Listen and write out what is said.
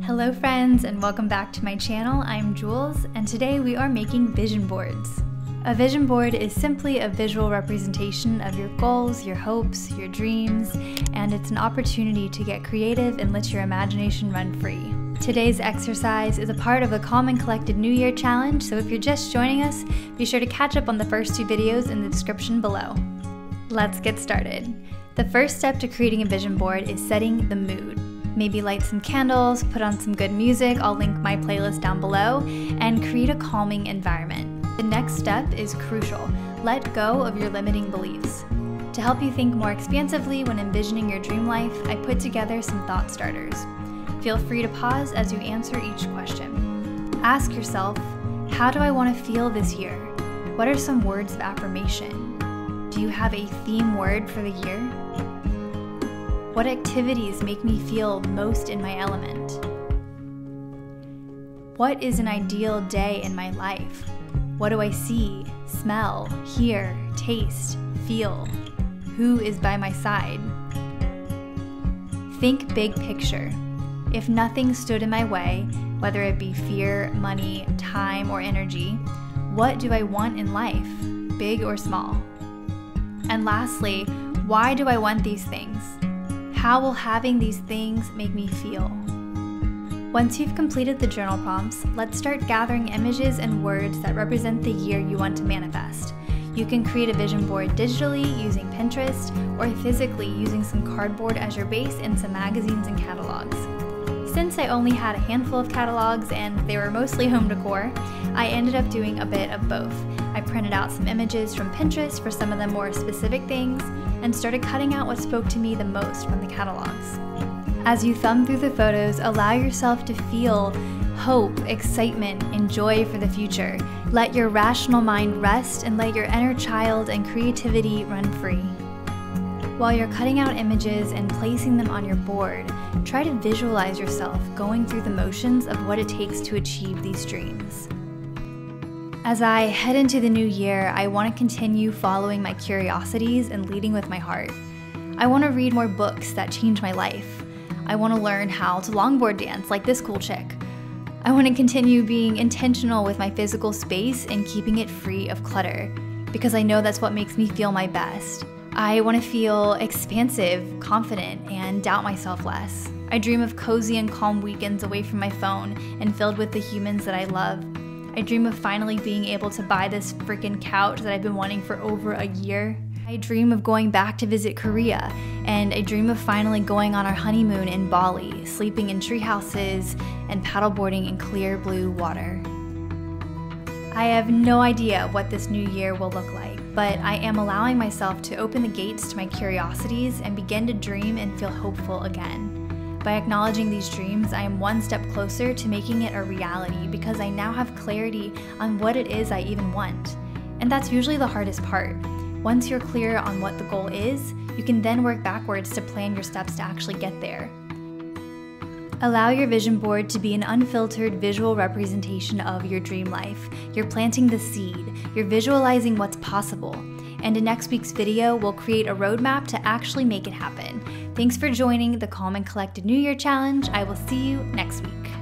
Hello friends and welcome back to my channel. I'm Jules and today we are making vision boards. A vision board is simply a visual representation of your goals, your hopes, your dreams, and it's an opportunity to get creative and let your imagination run free. Today's exercise is a part of the Calm and Collected New Year Challenge, so if you're just joining us, be sure to catch up on the first two videos in the description below. Let's get started. The first step to creating a vision board is setting the mood. Maybe light some candles, put on some good music, I'll link my playlist down below, and create a calming environment. The next step is crucial. Let go of your limiting beliefs. To help you think more expansively when envisioning your dream life, I put together some thought starters. Feel free to pause as you answer each question. Ask yourself, how do I want to feel this year? What are some words of affirmation? Do you have a theme word for the year? What activities make me feel most in my element? What is an ideal day in my life? What do I see, smell, hear, taste, feel? Who is by my side? Think big picture. If nothing stood in my way, whether it be fear, money, time, or energy, what do I want in life, big or small? And lastly, why do I want these things? How will having these things make me feel? Once you've completed the journal prompts, let's start gathering images and words that represent the year you want to manifest. You can create a vision board digitally using Pinterest or physically using some cardboard as your base and some magazines and catalogs. Since I only had a handful of catalogs and they were mostly home decor, I ended up doing a bit of both. I printed out some images from Pinterest for some of the more specific things and started cutting out what spoke to me the most from the catalogs. As you thumb through the photos, allow yourself to feel hope, excitement, and joy for the future. Let your rational mind rest and let your inner child and creativity run free. While you're cutting out images and placing them on your board, try to visualize yourself going through the motions of what it takes to achieve these dreams. As I head into the new year, I want to continue following my curiosities and leading with my heart. I want to read more books that change my life. I want to learn how to longboard dance like this cool chick. I want to continue being intentional with my physical space and keeping it free of clutter, because I know that's what makes me feel my best. I want to feel expansive, confident, and doubt myself less. I dream of cozy and calm weekends away from my phone and filled with the humans that I love. I dream of finally being able to buy this freaking couch that I've been wanting for over a year. I dream of going back to visit Korea, and I dream of finally going on our honeymoon in Bali, sleeping in tree houses, and paddleboarding in clear blue water. I have no idea what this new year will look like, but I am allowing myself to open the gates to my curiosities and begin to dream and feel hopeful again. By acknowledging these dreams, I am one step closer to making it a reality because I now have clarity on what it is I even want. And that's usually the hardest part. Once you're clear on what the goal is, you can then work backwards to plan your steps to actually get there. Allow your vision board to be an unfiltered visual representation of your dream life. You're planting the seed, you're visualizing what's possible, and in next week's video, we'll create a roadmap to actually make it happen. Thanks for joining the Calm and Collected New Year Challenge. I will see you next week.